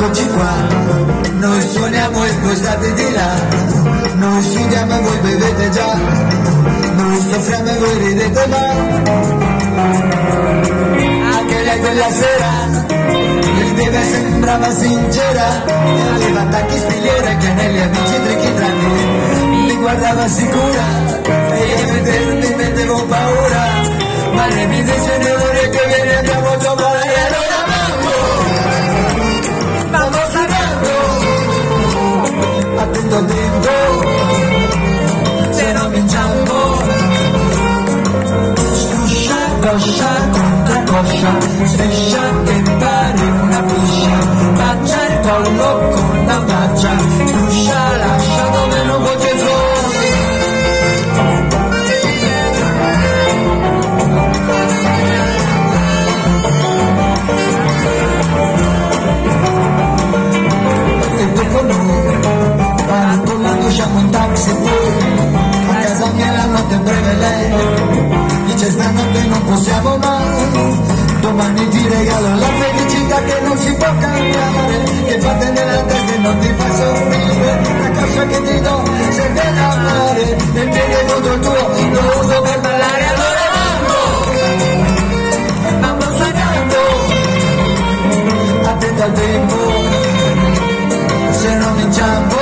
Eccoci qua, pues noi suoniamo e voi state di là, noi sudiamo e voi bevete già, noi soffriamo e voi ridete ma. Anche lei quella sera, rideva e sembrava sincera, aveva attacchi spilliera e canelli amici e trichi tranne, mi guardava sicura. Chaque coche, c'est chaque épargne. non possiamo mai. Domani ti regalo la felicità che non si può cambiare che batte nella testa e non ti fa soffrire. La cosa che ti do serve ad amare nel bene contro il tuo lo uso per ballare allora mamma mamma stai dando attenta al tempo se non inciampo